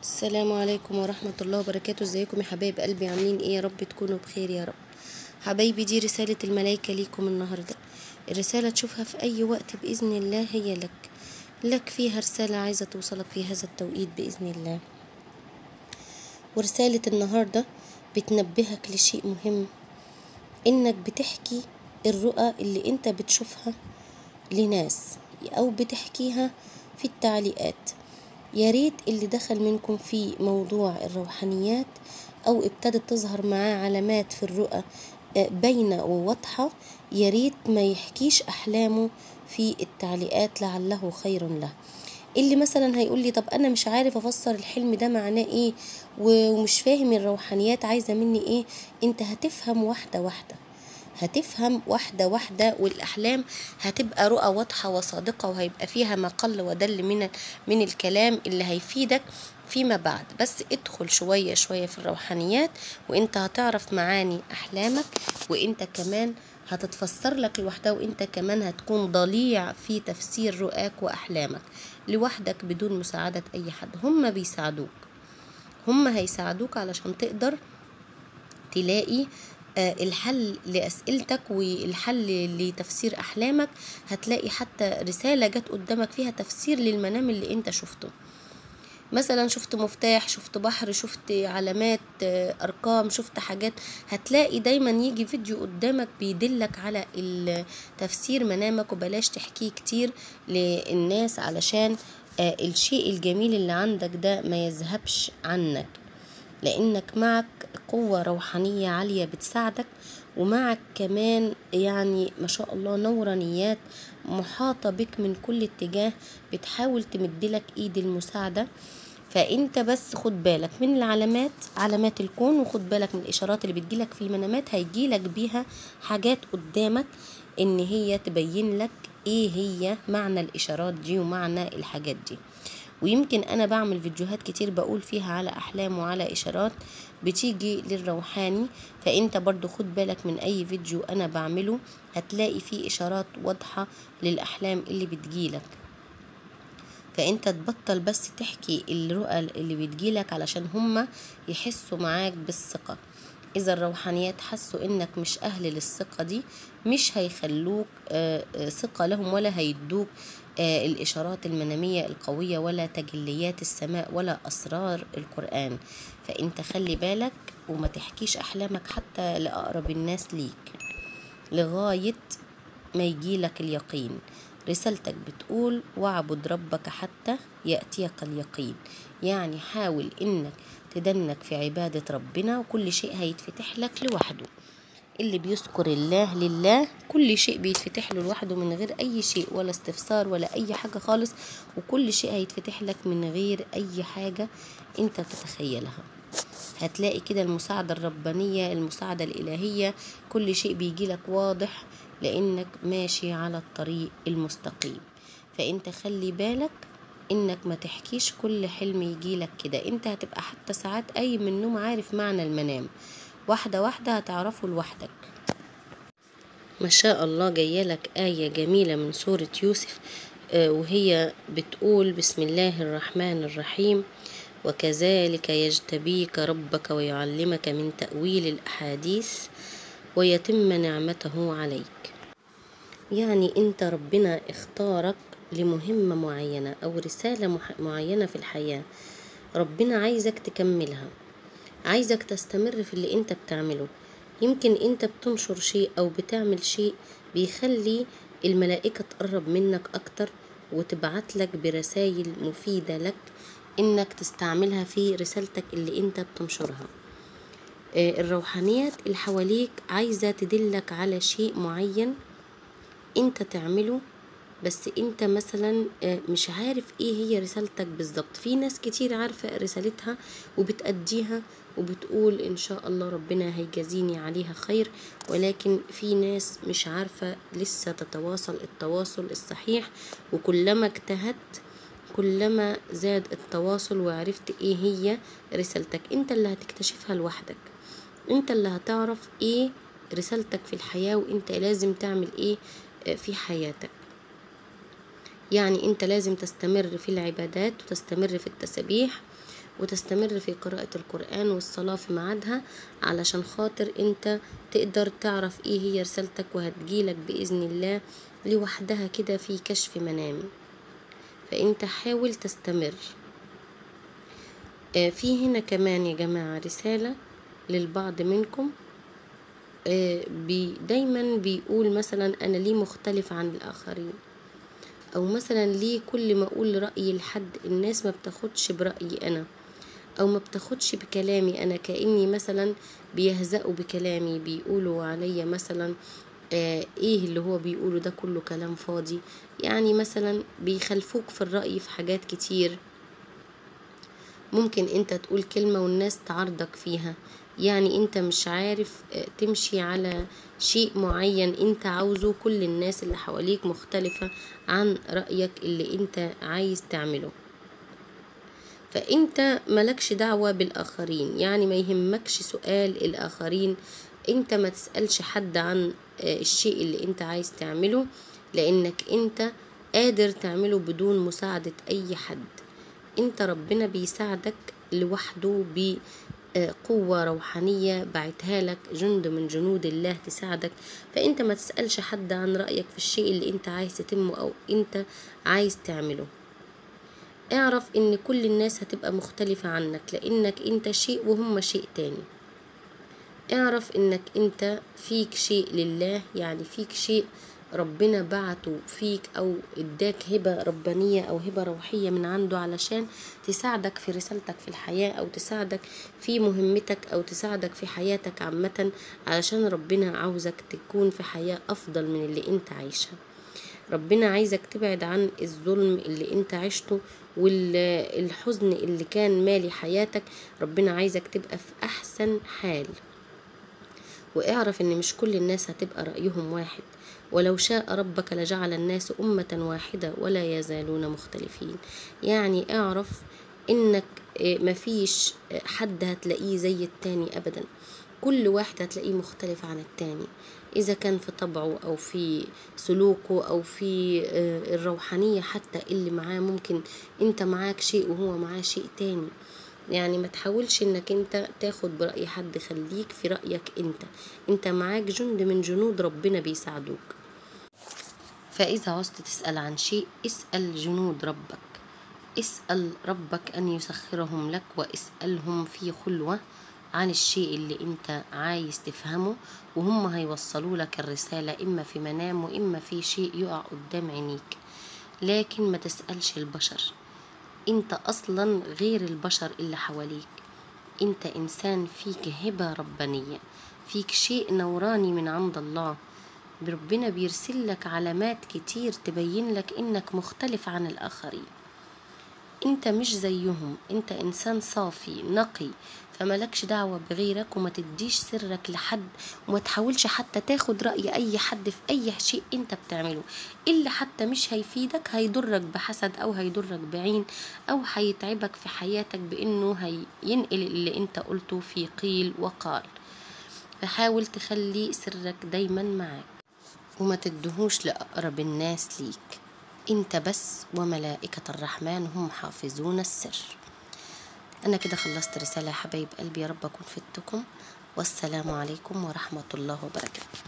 السلام عليكم ورحمة الله وبركاته. ازيكم يا حبايب قلبي؟ عاملين إيه؟ يا رب تكونوا بخير يا رب. حبايبي دي رسالة الملايكة ليكم النهاردة. الرسالة تشوفها في أي وقت بإذن الله هي لك. لك فيها رسالة عايزة توصلك في هذا التوقيت بإذن الله. ورسالة النهاردة بتنبهك لشيء مهم. إنك بتحكي الرؤى اللي أنت بتشوفها لناس أو بتحكيها في التعليقات. يا ريت اللي دخل منكم في موضوع الروحانيات أو ابتدت تظهر معاه علامات في الرؤى آه، باينة وواضحة يا ريت ما يحكيش أحلامه في التعليقات لعله خير له. اللي مثلا هيقول لي طب أنا مش عارف أفسر الحلم ده معناه إيه ومش فاهم الروحانيات عايزة مني إيه أنت هتفهم واحدة واحدة. هتفهم واحدة واحدة والأحلام هتبقى رؤى واضحة وصادقة وهيبقى فيها ما قل ودل من من الكلام اللي هيفيدك فيما بعد. بس ادخل شوية شوية في الروحانيات وانت هتعرف معاني أحلامك وانت كمان هتتفسر لك لوحدها وانت كمان هتكون ضليع في تفسير رؤاك وأحلامك. لوحدك بدون مساعدة أي حد. هم بيساعدوك. هم هيساعدوك علشان تقدر تلاقي الحل لأسئلتك والحل لتفسير أحلامك. هتلاقي حتى رسالة جت قدامك فيها تفسير للمنام اللي انت شفته. مثلا شفت مفتاح شفت بحر شفت علامات آه، أرقام شفت حاجات. هتلاقي دايما يجي فيديو قدامك بيدلك على تفسير منامك. وبلاش تحكيه كتير للناس علشان آه، الشيء الجميل اللي عندك ده ما يذهبش عنك. لأنك معك قوة روحانية عالية بتساعدك ومعك كمان يعني ما شاء الله نورانيات محاطة بك من كل اتجاه بتحاول تمدلك ايد المساعدة. فانت بس خد بالك من العلامات علامات الكون وخد بالك من الاشارات اللي بتجيلك في المنامات. هيجيلك بيها حاجات قدامك ان هي تبين لك إيه هي معنى الاشارات دي ومعنى الحاجات دي. ويمكن أنا بعمل فيديوهات كتير بقول فيها على أحلام وعلى إشارات بتيجي للروحاني فأنت برضو خد بالك من أي فيديو أنا بعمله هتلاقي فيه إشارات واضحة للأحلام اللي بتجيلك. فأنت تبطل بس تحكي الرؤى اللي بتجيلك علشان هما يحسوا معاك بالثقة. إذا الروحانيات حسوا إنك مش أهل للثقة دي مش هيخلوك آه، آه، ثقة لهم ولا هيدوك. الإشارات المنامية القوية ولا تجليات السماء ولا أسرار القرآن. فأنت خلي بالك وما تحكيش أحلامك حتى لأقرب الناس ليك لغاية ما يجيلك اليقين. رسالتك بتقول واعبد ربك حتى يأتيك اليقين. يعني حاول إنك تدنك في عبادة ربنا وكل شيء هيتفتح لك لوحده. اللي بيذكر الله لله. كل شيء بيتفتح له لوحده من غير أي شيء ولا استفسار ولا أي حاجة خالص. وكل شيء هيتفتح لك من غير أي حاجة أنت تتخيلها. هتلاقي كده المساعدة الربانية المساعدة الإلهية. كل شيء بيجيلك واضح لأنك ماشي على الطريق المستقيم. فأنت خلي بالك إنك ما تحكيش كل حلم يجيلك كده. أنت هتبقى حتى ساعات قايم من النوم عارف معنى المنام. واحدة واحدة هتعرفه لوحدك. ما شاء الله جايلك آية جميلة من سورة يوسف آه، وهي بتقول بسم الله الرحمن الرحيم وكذلك يجتبيك ربك ويعلمك من تأويل الأحاديث ويتم نعمته عليك. يعني أنت ربنا اختارك لمهمة معينة أو رسالة معينة في الحياة. ربنا عايزك تكملها. عايزك تستمر في اللي انت بتعمله. يمكن انت بتنشر شيء أو بتعمل شيء بيخلي الملائكة تقرب منك أكتر وتبعت لك برسائل مفيدة لك انك تستعملها في رسالتك اللي انت بتنشرها. آه، الروحانيات اللي حواليك عايزة تدلك على شيء معين انت تعمله بس انت مثلا آه، مش عارف إيه هي رسالتك بالظبط. في ناس كتير عارفة رسالتها وبتأديها وبتقول إن شاء الله ربنا هيجازيني عليها خير ولكن في ناس مش عارفة لسه تتواصل التواصل الصحيح وكلما اجتهدت كلما زاد التواصل وعرفت إيه هي رسالتك. انت اللي هتكتشفها لوحدك. انت اللي هتعرف إيه رسالتك في الحياة وانت لازم تعمل إيه آه، في حياتك. يعني انت لازم تستمر في العبادات وتستمر في التسبيح وتستمر في قراءة القرآن والصلاة في ميعادها علشان خاطر انت تقدر تعرف إيه هي رسالتك وهتجيلك بإذن الله لوحدها كده في كشف منامي فانت حاول تستمر. آه، في هنا كمان يا جماعة رسالة للبعض منكم. آه، بي دايما بيقول مثلا أنا ليه مختلف عن الآخرين؟ أو مثلا ليه كل ما أقول رأيي لحد الناس ما بتاخدش برأيي أنا أو ما بتاخدش بكلامي أنا كأني مثلا بيهزأوا بكلامي بيقولوا عليا مثلا آه إيه اللي هو بيقوله ده كله كلام فاضي؟ يعني مثلا بيخلفوك في الرأي في حاجات كتير. ممكن أنت تقول كلمة والناس تعارضك فيها. يعني انت مش عارف آه، تمشي على شيء معين انت عاوزه. كل الناس اللي حواليك مختلفة عن رأيك اللي انت عايز تعمله. فانت ملكش دعوة بالآخرين. يعني ما يهمكش سؤال الآخرين. انت ما تسألش حد عن آه، الشيء اللي انت عايز تعمله لأنك انت قادر تعمله بدون مساعدة أي حد. انت ربنا بيساعدك لوحده بقوة روحانية بعتها لك جند من جنود الله تساعدك. فأنت ما تسألش حد عن رأيك في الشيء اللي أنت عايز تتمه أو أنت عايز تعمله. اعرف إن كل الناس هتبقى مختلفة عنك لأنك أنت شيء وهم شيء تاني. اعرف إنك أنت فيك شيء لله يعني فيك شيء ربنا بعته فيك أو إداك هبة ربانية أو هبة روحية من عنده علشان تساعدك في رسالتك في الحياة أو تساعدك في مهمتك أو تساعدك في حياتك عامة علشان ربنا عاوزك تكون في حياة أفضل من اللي أنت عايشها. ربنا عايزك تبعد عن الظلم اللي أنت عشته والحزن اللي كان مالي حياتك. ربنا عايزك تبقى في أحسن حال. واعرف إن مش كل الناس هتبقى رأيهم واحد. ولو شاء ربك لجعل الناس أمة واحدة ولا يزالون مختلفين. يعني اعرف إنك آه، مفيش آه، حد هتلاقيه زي التاني ابدا. كل واحد هتلاقيه مختلف عن التاني. إذا كان في طبعه أو في سلوكه أو في آه، الروحانية حتى اللي معاه ممكن أنت معاك شيء وهو معاه شيء تاني. يعني ما تحاولش إنك أنت تاخد برأي حد خليك في رأيك أنت. أنت معاك جند من جنود ربنا بيساعدوك. فإذا عوزت تسأل عن شيء اسأل جنود ربك. اسأل ربك أن يسخرهم لك واسألهم في خلوة عن الشيء اللي أنت عايز تفهمه وهم هيوصلوا لك الرسالة إما في منام وإما في شيء يقع قدام عينيك. لكن ما تسألش البشر. أنت أصلا غير البشر اللي حواليك. أنت إنسان فيك هبة ربانية فيك شيء نوراني من عند الله. ربنا بيرسل لك علامات كتير تبين لك إنك مختلف عن الآخرين. أنت مش زيهم أنت إنسان صافي نقي فملكش دعوة بغيرك وما تديش سرك لحد وما تحاولش حتى تاخد رأي أي حد في أي شيء أنت بتعمله. اللي حتى مش هيفيدك هيضرك بحسد أو هيضرك بعين أو هيتعبك في حياتك بإنه هينقل اللي أنت قلته في قيل وقال. فحاول تخلي سرك دايما معاك. وما تدهوش لأقرب الناس ليك. إنت بس وملائكة الرحمن هم حافظون السر. أنا كده خلصت رسالة يا حبايب قلبي يا رب أكون فدتكم. والسلام عليكم ورحمة الله وبركاته.